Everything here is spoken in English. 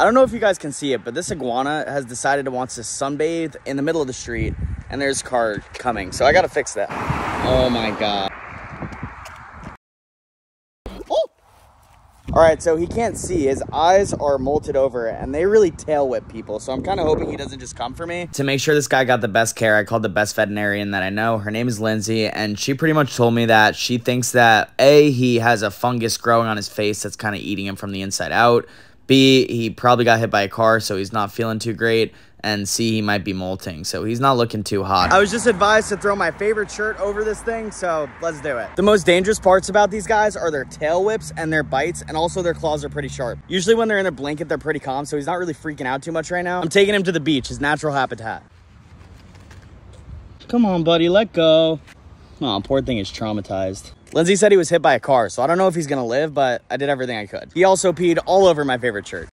I don't know if you guys can see it, but this iguana has decided it wants to sunbathe in the middle of the street, and there's a car coming. So I gotta fix that. Oh my god. Oh! All right, so he can't see. His eyes are molted over, and they really tail whip people. So I'm kind of hoping he doesn't just come for me. To make sure this guy got the best care, I called the best veterinarian that I know. Her name is Lindsay, and she pretty much told me that she thinks that A, he has a fungus growing on his face that's kind of eating him from the inside out. B, he probably got hit by a car, so he's not feeling too great. And C, he might be molting, so he's not looking too hot. I was just advised to throw my favorite shirt over this thing, so let's do it. The most dangerous parts about these guys are their tail whips and their bites, and also their claws are pretty sharp. Usually when they're in a blanket, they're pretty calm, so he's not really freaking out too much right now. I'm taking him to the beach, his natural habitat. Come on, buddy, let go. Oh, poor thing is traumatized. Lindsay said he was hit by a car, so I don't know if he's gonna live, but I did everything I could. He also peed all over my favorite shirt.